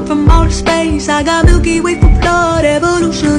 jump from outer space. I got Milky Way for blood, evolution